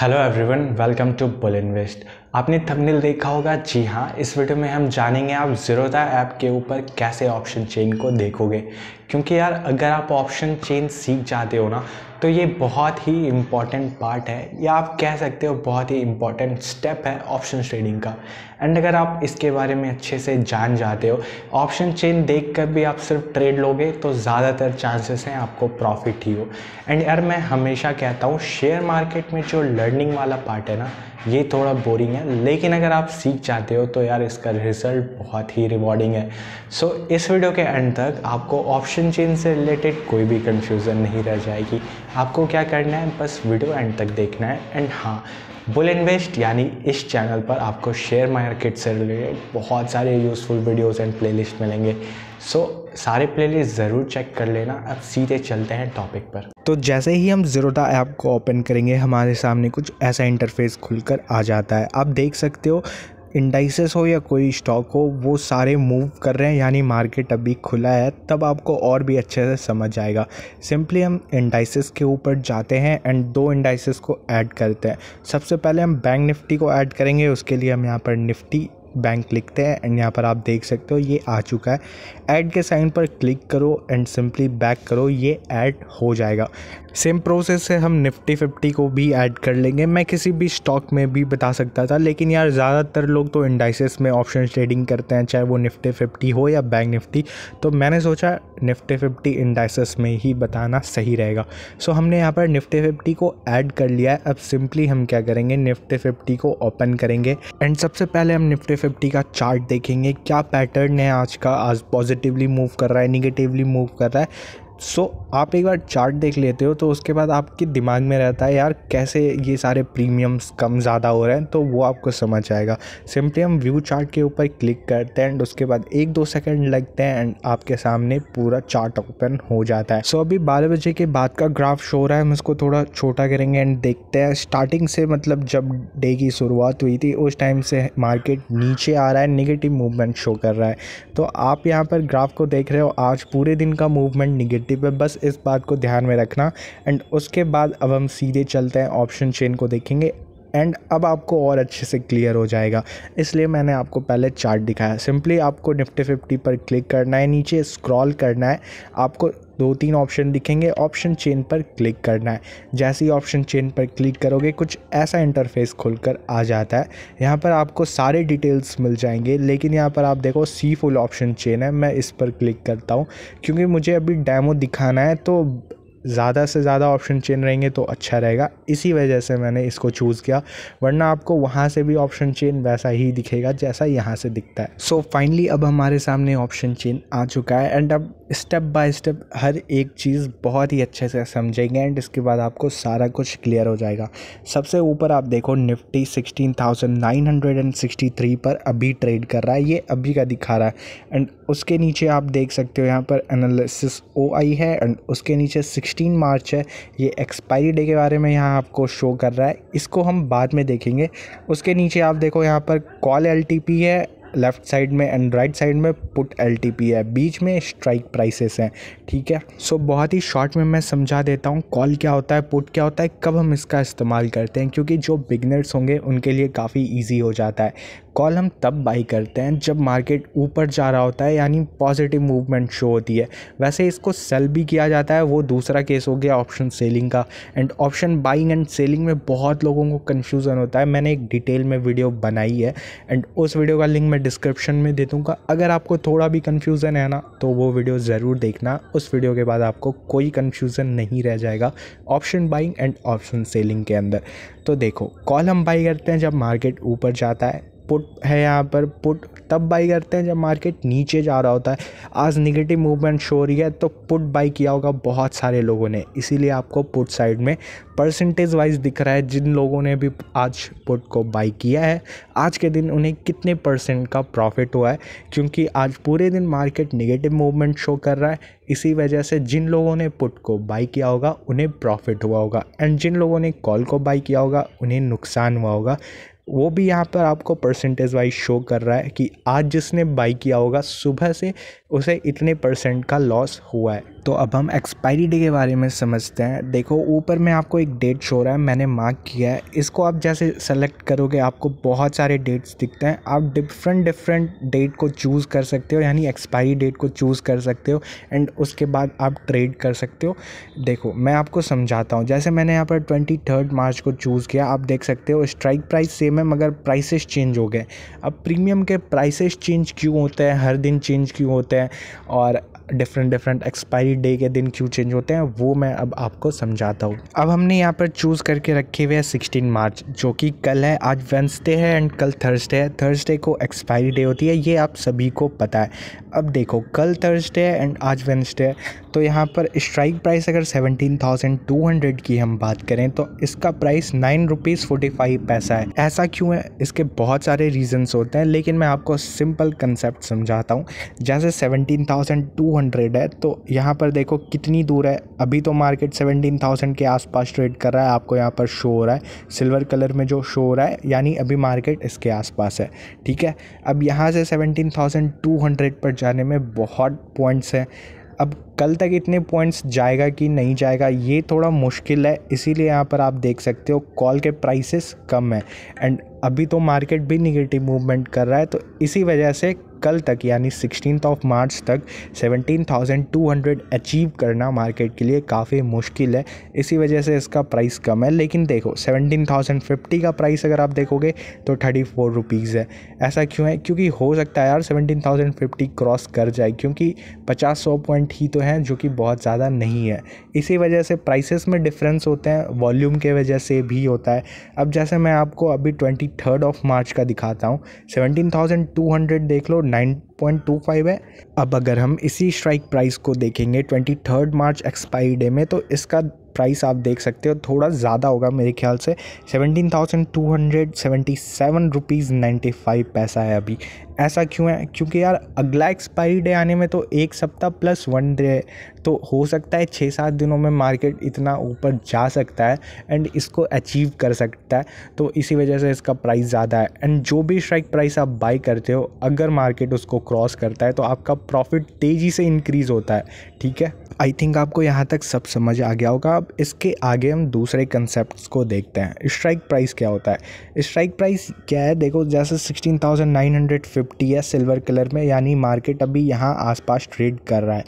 Hello everyone welcome to Bull Invest आपने thumbnail देखा होगा? जी हाँ इस वीडियो में हम जानेंगे आप ज़ीरोदा ऐप के ऊपर कैसे ऑप्शन चेन को देखोगे। क्योंकि यार, अगर आप ऑप्शन चेन सीख जाते हो ना तो ये बहुत ही इंपॉर्टेंट पार्ट है। या आप कह सकते हो बहुत ही इंपॉर्टेंट स्टेप है ऑप्शन ट्रेडिंग का। एंड अगर आप इसके बारे में अच्छे से जान जाते हो ऑप्शन चेन देख कर भी आप सिर्फ़ ट्रेड लोगे तो ज़्यादातर चांसेस हैं आपको प्रॉफिट ही हो। एंड यार मैं हमेशा कहता हूँ शेयर मार्केट में जो लर्निंग वाला पार्ट है ना ये थोड़ा बोरिंग है। लेकिन अगर आप सीख जाते हो तो यार इसका रिज़ल्ट बहुत ही रिवॉर्डिंग है। सो so, इस वीडियो के एंड तक आपको ऑप्शन चेन से रिलेटेड कोई भी कन्फ्यूज़न नहीं रह जाएगी। आपको क्या करना है? बस वीडियो एंड तक देखना है। एंड हाँ बुल इन्वेस्ट यानी इस चैनल पर आपको शेयर मार्केट से रिलेटेड बहुत सारे यूज़फुल वीडियोस एंड प्लेलिस्ट मिलेंगे। सो so, सारे प्लेलिस्ट ज़रूर चेक कर लेना। अब सीधे चलते हैं टॉपिक पर। तो जैसे ही हम ज़ीरोदा ऐप को ओपन करेंगे हमारे सामने कुछ ऐसा इंटरफेस खुलकर आ जाता है। आप देख सकते हो इंडाइसेस हो या कोई स्टॉक हो, वो सारे मूव कर रहे हैं, यानी मार्केट अभी खुला है, तब आपको और भी अच्छे से समझ आएगा। सिंपली हम इंडाइसेस के ऊपर जाते हैं एंड दो इंडाइसेस को ऐड करते हैं। सबसे पहले हम बैंक निफ्टी को ऐड करेंगे, उसके लिए हम यहाँ पर निफ्टी बैंक लिखते हैं एंड यहाँ पर आप देख सकते हो, ये आ चुका है। ऐड के साइन पर क्लिक करो एंड सिंपली बैक करो, ये ऐड हो जाएगा। सेम प्रोसेस से हम निफ्टी फिफ्टी को भी ऐड कर लेंगे। मैं किसी भी स्टॉक में भी बता सकता था, लेकिन यार ज़्यादातर लोग तो इंडाइसिस में ऑप्शन ट्रेडिंग करते हैं, चाहे वो निफ्टी फिफ्टी हो या बैंक निफ्टी तो मैंने सोचा निफ्टी फिफ्टी इंडाइसिस में ही बताना सही रहेगा। सो so, हमने यहाँ पर निफ्टी फिफ्टी को ऐड कर लिया है। अब सिंपली हम क्या करेंगे? निफ्टी फिफ्टी को ओपन करेंगे। एंड सबसे पहले हम निफ्टी फिफ्टी का चार्ट देखेंगे। क्या पैटर्न है आज का? आज पॉजिटिवली मूव कर रहा है निगेटिवली मूव कर रहा है। सो so, आप एक बार चार्ट देख लेते हो तो उसके बाद आपके दिमाग में रहता है यार कैसे ये सारे प्रीमियम्स कम ज़्यादा हो रहे हैं? तो वो आपको समझ आएगा। सिंपली हम व्यू चार्ट के ऊपर क्लिक करते हैं एंड उसके बाद एक दो सेकंड लगते हैं एंड आपके सामने पूरा चार्ट ओपन हो जाता है। सो so, अभी बारह बजे के बाद का ग्राफ शो रहा है हम इसको थोड़ा छोटा करेंगे एंड देखते हैं। स्टार्टिंग से मतलब जब डे की शुरुआत हुई थी उस टाइम से मार्केट नीचे आ रहा है निगेटिव मूवमेंट शो कर रहा है। तो आप यहाँ पर ग्राफ को देख रहे हो आज पूरे दिन का मूवमेंट निगेटिव है पे इस बात को ध्यान में रखना। एंड उसके बाद अब हम सीधे चलते हैं, ऑप्शन चेन को देखेंगे। एंड अब आपको और अच्छे से क्लियर हो जाएगा। इसलिए मैंने आपको पहले चार्ट दिखाया। सिंपली आपको निफ्टी फिफ्टी पर क्लिक करना है, नीचे स्क्रॉल करना है। आपको दो तीन ऑप्शन दिखेंगे। ऑप्शन चेन पर क्लिक करना है। जैसे ही ऑप्शन चेन पर क्लिक करोगे, कुछ ऐसा इंटरफेस खुलकर आ जाता है। यहाँ पर आपको सारे डिटेल्स मिल जाएँगे, लेकिन यहाँ पर आप देखो सी फुल ऑप्शन चेन है। मैं इस पर क्लिक करता हूँ, क्योंकि मुझे अभी डैमो दिखाना है तो ज़्यादा से ज़्यादा ऑप्शन चेन रहेंगे तो अच्छा रहेगा। इसी वजह से मैंने इसको चूज़ किया वरना आपको वहाँ से भी ऑप्शन चेन वैसा ही दिखेगा जैसा यहाँ से दिखता है। सो so, फाइनली अब हमारे सामने ऑप्शन चेन आ चुका है एंड अब स्टेप बाय स्टेप हर एक चीज़ बहुत ही अच्छे से समझेंगे एंड इसके बाद आपको सारा कुछ क्लियर हो जाएगा। सबसे ऊपर आप देखो निफ्टी 16,963 पर अभी ट्रेड कर रहा है ये अभी का दिखा रहा है। एंड उसके नीचे आप देख सकते हो यहाँ पर एनालिसिस ओ आई है एंड उसके नीचे 16 मार्च है। ये एक्सपायरी डे के बारे में यहाँ आपको शो कर रहा है। इसको हम बाद में देखेंगे। उसके नीचे आप देखो यहाँ पर कॉल एलटीपी है। लेफ़्ट साइड में एंड राइट साइड में पुट एलटीपी है। बीच में स्ट्राइक प्राइसेस हैं। ठीक है? सो so, बहुत ही शॉर्ट में मैं समझा देता हूँ कॉल क्या होता है पुट क्या होता है कब हम इसका इस्तेमाल करते हैं। क्योंकि जो बिगनर्स होंगे उनके लिए काफ़ी ईजी हो जाता है। कॉल हम तब बाई करते हैं जब मार्केट ऊपर जा रहा होता है, यानी पॉजिटिव मूवमेंट शो होती है। वैसे इसको सेल भी किया जाता है, वो दूसरा केस हो गया ऑप्शन सेलिंग का। And option buying and selling में बहुत लोगों को कन्फ्यूज़न होता है। मैंने एक डिटेल में वीडियो बनाई है, एंड उस वीडियो का लिंक मैं डिस्क्रिप्शन में दे दूँगा। अगर आपको थोड़ा भी कन्फ्यूज़न है ना तो वो वीडियो ज़रूर देखना। उस वीडियो के बाद आपको कोई कन्फ्यूज़न नहीं रह जाएगा, option buying and option selling के अंदर। तो देखो, कॉल हम बाई करते हैं जब मार्केट ऊपर जाता है। पुट है यहाँ पर, पुट तब बाई करते हैं जब मार्केट नीचे जा रहा होता है। आज निगेटिव मूवमेंट शो रही है तो पुट बाई किया होगा बहुत सारे लोगों ने। इसीलिए आपको पुट साइड में परसेंटेज वाइज दिख रहा है, जिन लोगों ने भी आज पुट को बाई किया है। आज के दिन उन्हें कितने परसेंट का प्रॉफिट हुआ है, क्योंकि आज पूरे दिन मार्केट निगेटिव मूवमेंट शो कर रहा है। इसी वजह से जिन लोगों ने पुट को बाई किया होगा, उन्हें प्रॉफिट हुआ होगा। एंड जिन लोगों ने कॉल को बाई किया होगा, उन्हें नुकसान हुआ होगा। वो भी यहाँ पर आपको परसेंटेज वाइज शो कर रहा है कि आज जिसने बाई किया होगा, सुबह से उसे इतने परसेंट का लॉस हुआ है। तो अब हम एक्सपायरी डे के बारे में समझते हैं। देखो, ऊपर में आपको एक डेट शो रहा है, मैंने मार्क किया है। इसको आप जैसे सेलेक्ट करोगे, आपको बहुत सारे डेट्स दिखते हैं। आप डिफरेंट डिफरेंट डेट को चूज़ कर सकते हो, यानी एक्सपायरी डेट को चूज़ कर सकते हो एंड उसके बाद आप ट्रेड कर सकते हो। देखो, मैं आपको समझाता हूँ। जैसे मैंने यहाँ पर ट्वेंटी थर्ड मार्च को चूज़ किया, आप देख सकते हो स्ट्राइक प्राइस सेम है, मगर प्राइसेस चेंज हो गए। अब प्रीमियम के प्राइसेस चेंज क्यों होते हैं? हर दिन चेंज क्यों होते हैं? और डिफरेंट डिफरेंट एक्सपायरी डे के दिन क्यों चेंज होते हैं, वो मैं अब आपको समझाता हूँ। अब हमने यहाँ पर चूज़ करके रखे हुए हैं सिक्सटीन मार्च जो कि कल है, आज वेंसडे है एंड कल थर्सडे है। थर्सडे को एक्सपायरी डे होती है, ये आप सभी को पता है। अब देखो, कल थर्सडे है एंड आज वेंसडे है तो यहाँ पर स्ट्राइक प्राइस अगर सेवनटीन थाउज़ेंड टू हंड्रेड की हम बात करें तो इसका price nine rupees forty five पैसा है। ऐसा क्यों है? इसके बहुत सारे रीजंस होते हैं, लेकिन मैं आपको सिंपल कंसेप्ट समझाता हूँ। जैसे सेवनटीन थाउज़ेंड टू हंड्रेड है तो यहाँ पर देखो कितनी दूर है। अभी तो मार्केट सेवनटीन थाउज़ेंड के आसपास ट्रेड कर रहा है, आपको यहाँ पर शो हो रहा है। सिल्वर कलर में जो शो हो रहा है, यानी अभी मार्केट इसके आसपास है। ठीक है? अब यहाँ से सेवनटीन थाउज़ेंड टू हंड्रेड पर जाने में बहुत पॉइंट्स हैं। अब कल तक इतने पॉइंट्स जाएगा कि नहीं जाएगा, ये थोड़ा मुश्किल है। इसीलिए यहाँ पर आप देख सकते हो कॉल के प्राइसेस कम है। एंड अभी तो मार्केट भी निगेटिव मूवमेंट कर रहा है तो इसी वजह से कल तक यानी सिक्सटीन ऑफ़ मार्च तक 17,200 अचीव करना मार्केट के लिए काफ़ी मुश्किल है। इसी वजह से इसका प्राइस कम है लेकिन देखो 17,050 का प्राइस अगर आप देखोगे तो थर्टी फोर रुपीज़ है। ऐसा क्यों है? क्योंकि हो सकता है यार 17,050 क्रॉस कर जाए क्योंकि पचास सौ पॉइंट ही तो हैं जो कि बहुत ज़्यादा नहीं है। इसी वजह से प्राइसेस में डिफरेंस होते हैं वॉल्यूम के वजह से भी होता है। अब जैसे मैं आपको अभी ट्वेंटी ऑफ़ मार्च का दिखाता हूँ सेवनटीन देख लो नाइन पॉइंट टू फाइव है। अब अगर हम इसी स्ट्राइक प्राइस को देखेंगे twenty third March expiry day में तो इसका प्राइस आप देख सकते हो, थोड़ा ज़्यादा होगा मेरे ख्याल से। Seventeen thousand two hundred seventy seven rupees ninety five पैसा है अभी। ऐसा क्यों है? क्योंकि यार, अगला एक्सपायरी डे आने में तो एक सप्ताह प्लस वन डे तो हो सकता है छः सात दिनों में मार्केट इतना ऊपर जा सकता है एंड इसको अचीव कर सकता है। तो इसी वजह से इसका प्राइस ज़्यादा है। एंड जो भी स्ट्राइक प्राइस आप बाई करते हो, अगर मार्केट उसको क्रॉस करता है तो आपका प्रॉफिट तेज़ी से इंक्रीज़ होता है, ठीक है? आई थिंक आपको यहाँ तक सब समझ आ गया होगा। अब इसके आगे हम दूसरे कंसेप्ट को देखते हैं। स्ट्राइक प्राइस क्या होता है? स्ट्राइक प्राइस क्या है? देखो, जैसे sixteen thousand nine hundred fifty है सिल्वर कलर में, यानी मार्केट अभी यहाँ आसपास ट्रेड कर रहा है।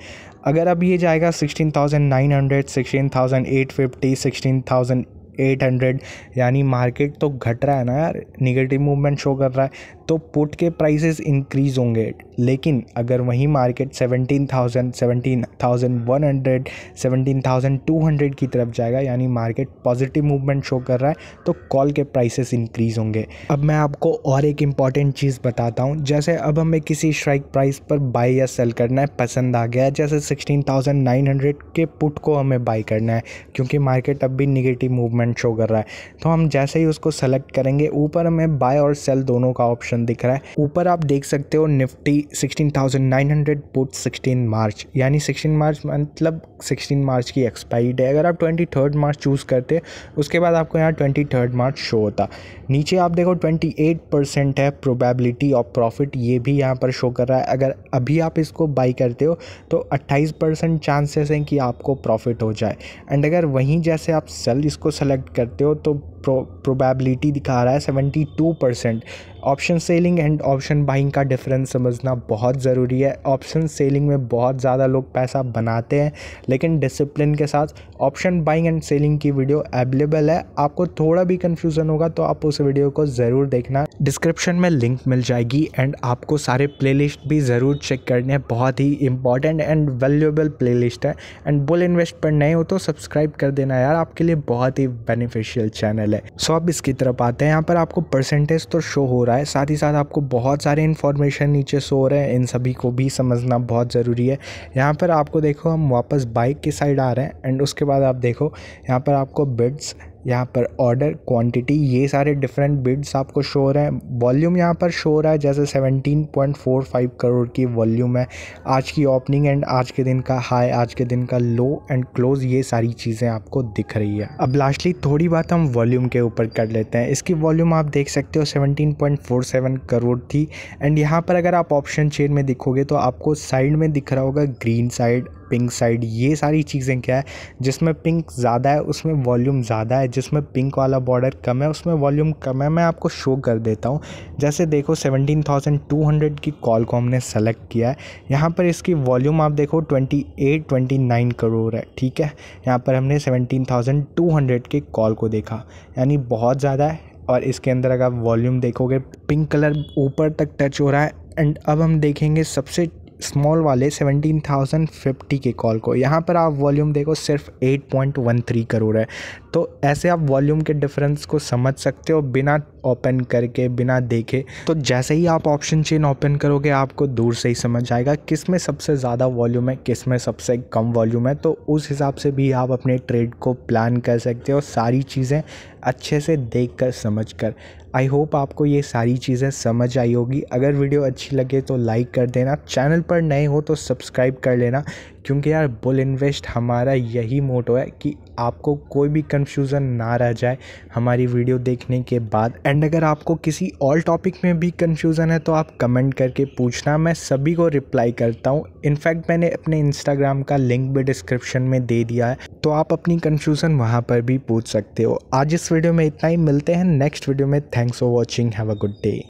अगर अब ये जाएगा sixteen thousand nine hundred sixteen thousand eight fifty sixteen thousand eight hundred, यानी मार्केट तो घट रहा है ना यार निगेटिव मूवमेंट शो कर रहा है तो पुट के प्राइसेस इंक्रीज़ होंगे। लेकिन अगर वही market seventeen thousand seventeen thousand one hundred seventeen thousand two hundred की तरफ़ जाएगा, यानी मार्केट पॉजिटिव मूवमेंट शो कर रहा है तो कॉल के प्राइसेस इंक्रीज़ होंगे। अब मैं आपको और एक इंपॉर्टेंट चीज़ बताता हूँ। जैसे अब हमें किसी स्ट्राइक प्राइस पर बाई या सेल करना है, पसंद आ गया जैसे सिक्सटीन थाउज़ेंड नाइन हंड्रेड के पुट को हमें बाई करना है, क्योंकि मार्केट अब भी निगेटिव मूवमेंट शो कर रहा है। तो हम जैसे ही उसको सेलेक्ट करेंगे ऊपर हमें बाय और सेल दोनों का ऑप्शन दिख रहा है। ऊपर आप देख सकते हो निफ्टी 16,900 पुट 16 मार्च यानी 16 मार्च मतलब 16 मार्च की एक्सपायरी डे अगर आप ट्वेंटी थर्ड मार्च चूज़ करते उसके बाद आपको यहाँ ट्वेंटी थर्ड मार्च शो होता। नीचे आप देखो 28 परसेंट है प्रोबेबिलिटी ऑफ़ प्रॉफिट ये भी यहाँ पर शो कर रहा है। अगर अभी आप इसको बाई करते हो तो 28 परसेंट चांसेस हैं कि आपको प्रॉफिट हो जाए। एंड अगर वहीं जैसे आप सेल इसको सेलेक्ट करते हो तो प्रोबेबिलिटी दिखा रहा है seventy two percent option selling and option buying का डिफरेंस समझना बहुत ज़रूरी है। ऑप्शन सेलिंग में बहुत ज़्यादा लोग पैसा बनाते हैं, लेकिन डिसिप्लिन के साथ ऑप्शन बाइंग एंड सेलिंग की वीडियो अवेलेबल है। आपको थोड़ा भी कन्फ्यूज़न होगा तो आप उस वीडियो को ज़रूर देखना। डिस्क्रिप्शन में लिंक मिल जाएगी एंड आपको सारे प्लेलिस्ट भी ज़रूर चेक करने हैं। बहुत ही इंपॉर्टेंट एंड वैल्यूएबल प्लेलिस्ट है। एंड बुल इन्वेस्ट पर नए हो तो सब्सक्राइब कर देना यार। आपके लिए बहुत ही बेनिफिशियल चैनल है। सो अब इसकी तरफ़ आते हैं। यहाँ पर आपको परसेंटेज तो शो हो रहा है। साथ ही साथ आपको बहुत सारे इन्फॉर्मेशन नीचे शो हो रहे हैं। इन सभी को भी समझना बहुत ज़रूरी है। यहाँ पर आपको देखो, हम वापस बाइक की साइड आ रहे हैं। एंड उसके बाद आप देखो, यहाँ पर आपको बिड्स यहाँ पर ऑर्डर क्वांटिटी ये सारे डिफरेंट बिड्स आपको शो हो रहे हैं। वॉल्यूम यहाँ पर शो हो रहा है, जैसे 17.45 करोड़ की वॉल्यूम है। आज की ओपनिंग एंड आज के दिन का हाई आज के दिन का लो एंड क्लोज ये सारी चीज़ें आपको दिख रही है। अब लास्टली थोड़ी बात हम वॉल्यूम के ऊपर कर लेते हैं। इसकी वॉल्यूम आप देख सकते हो सेवनटीन करोड़ थी। एंड यहाँ पर अगर आप ऑप्शन चेन में दिखोगे तो आपको साइड में दिख रहा होगा ग्रीन साइड पिंक साइड ये सारी चीज़ें क्या है, जिसमें पिंक ज़्यादा है, उसमें वॉल्यूम ज़्यादा है। जिसमें पिंक वाला बॉर्डर कम है उसमें वॉल्यूम कम है मैं आपको शो कर देता हूँ। जैसे देखो 17,200 की कॉल को हमने सेलेक्ट किया है। यहाँ पर इसकी वॉल्यूम आप देखो 28 29 करोड़ है ठीक है? यहाँ पर हमने 17,200 के कॉल को देखा यानी बहुत ज़्यादा है। और इसके अंदर अगर आप वॉल्यूम देखोगे पिंक कलर ऊपर तक टच हो रहा है एंड अब हम देखेंगे सबसे स्मॉल वाले सेवनटीन थाउज़ेंड फिफ्टी के कॉल को। यहाँ पर आप वॉल्यूम देखो सिर्फ़ eight point one three crore है। तो ऐसे आप वॉल्यूम के डिफरेंस को समझ सकते हो बिना ओपन करके, बिना देखे। तो जैसे ही आप ऑप्शन चेन ओपन करोगे, आपको दूर से ही समझ आएगा किसमें सबसे ज़्यादा वॉल्यूम है, किसमें सबसे कम वॉल्यूम है। तो उस हिसाब से भी आप अपने ट्रेड को प्लान कर सकते हो, सारी चीज़ें अच्छे से देख कर समझ कर आई होप आपको ये सारी चीज़ें समझ आई होगी। अगर वीडियो अच्छी लगे तो लाइक कर देना। चैनल पर नए हो तो सब्सक्राइब कर लेना। क्योंकि यार बुल इन्वेस्ट हमारा यही मोटो है कि आपको कोई भी कन्फ्यूज़न ना रह जाए हमारी वीडियो देखने के बाद। एंड अगर आपको किसी और टॉपिक में भी कन्फ्यूज़न है तो आप कमेंट करके पूछना। मैं सभी को रिप्लाई करता हूँ। इनफैक्ट मैंने अपने इंस्टाग्राम का लिंक भी डिस्क्रिप्शन में दे दिया है तो आप अपनी कन्फ्यूज़न वहाँ पर भी पूछ सकते हो। आज इस वीडियो में इतना ही। मिलते हैं नेक्स्ट वीडियो में। Thanks for watching have a good day